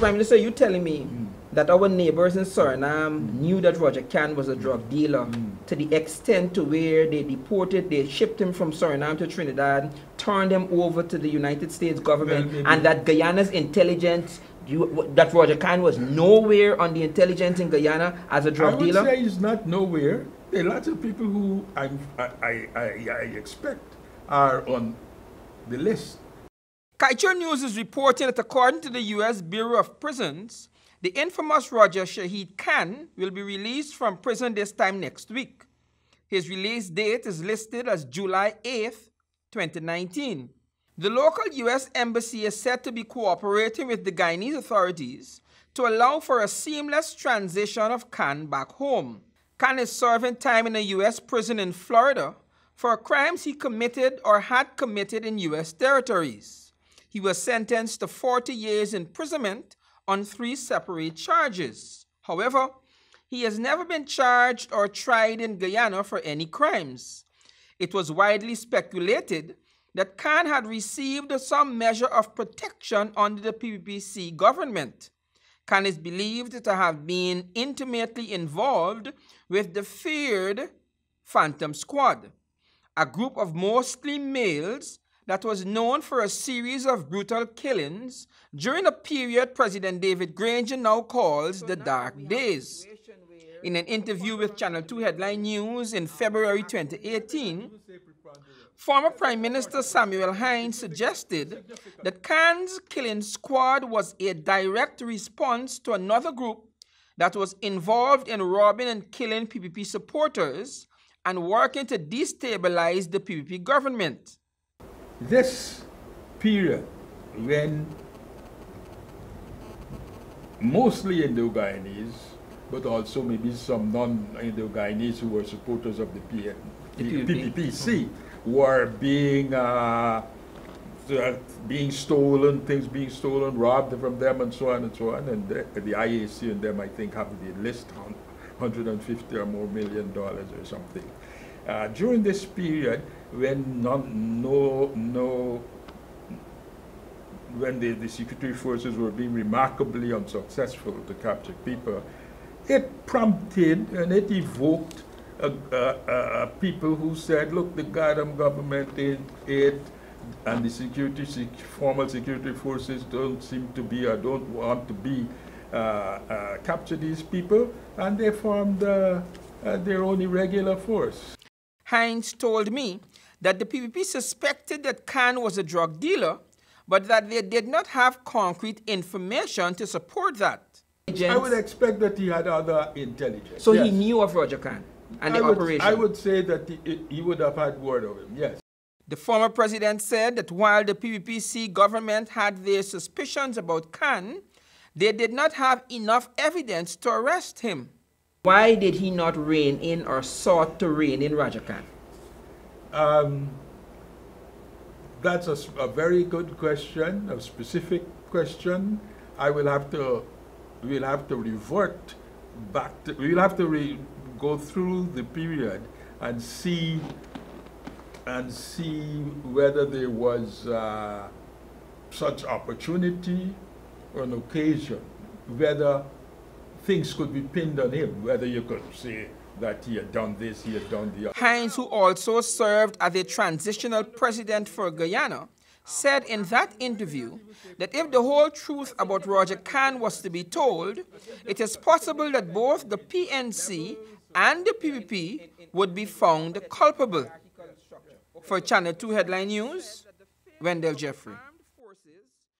Prime Minister, you telling me mm. that our neighbors in Suriname mm. knew that Roger Khan was a drug dealer mm. to the extent to where they deported, they shipped him from Suriname to Trinidad, turned him over to the United States government, well, and that Guyana's intelligence, you, that Roger Khan was nowhere on the intelligence in Guyana as a drug dealer? I would dealer? say he's not nowhere. There are lots of people who I, I, I, I expect are on the list. Kaieteur News is reporting that according to the U.S. Bureau of Prisons, the infamous Roger Shahid Khan will be released from prison this time next week. His release date is listed as July 8, 2019. The local U.S. Embassy is said to be cooperating with the Guyanese authorities to allow for a seamless transition of Khan back home. Khan is serving time in a U.S. prison in Florida for crimes he committed or had committed in U.S. territories. He was sentenced to 40 years imprisonment on three separate charges. However, he has never been charged or tried in Guyana for any crimes. It was widely speculated that Khan had received some measure of protection under the PPPC government. Khan is believed to have been intimately involved with the feared Phantom Squad, a group of mostly males that was known for a series of brutal killings during a period President David Granger now calls the Dark Days. In an interview with Channel 2 Headline News in February 2018, former Prime Minister Samuel Hinds suggested that Khan's killing squad was a direct response to another group that was involved in robbing and killing PPP supporters and working to destabilize the PPP government this period when mostly Indo-Guyanese, but also maybe some non-Indo-Guyanese who were supporters of the, P the PPPC were being uh, being stolen, things being stolen, robbed from them, and so on and so on. And the, the IAC and them, I think, have the list on 150 or more million dollars or something. Uh, during this period, when non, no, no, when the, the security forces were being remarkably unsuccessful to capture people, it prompted and it evoked people who said, look, the Gadam government it, and the security, sec formal security forces don't seem to be or don't want to be uh, uh, capture these people, and they formed uh, their own irregular force. Hinds told me that the PPP suspected that Khan was a drug dealer, but that they did not have concrete information to support that. I would expect that he had other intelligence. So yes. he knew of Roger Khan and I the would, operation? I would say that he, he would have had word of him, yes. The former president said that while the PPPC government had their suspicions about Khan, they did not have enough evidence to arrest him. Why did he not rein in or sought to rein in Roger Khan? Um, that's a, a, very good question, a specific question. I will have to, we'll have to revert back to, we'll have to go through the period and see, and see whether there was uh, such opportunity or an occasion, whether things could be pinned on him, whether you could say that he had done this, he had done the other. Hinds, who also served as a transitional president for Guyana, said in that interview that if the whole truth about Roger Khan was to be told, it is possible that both the PNC and the PPP would be found culpable. For Channel 2 Headline News, Wendell Jeffrey.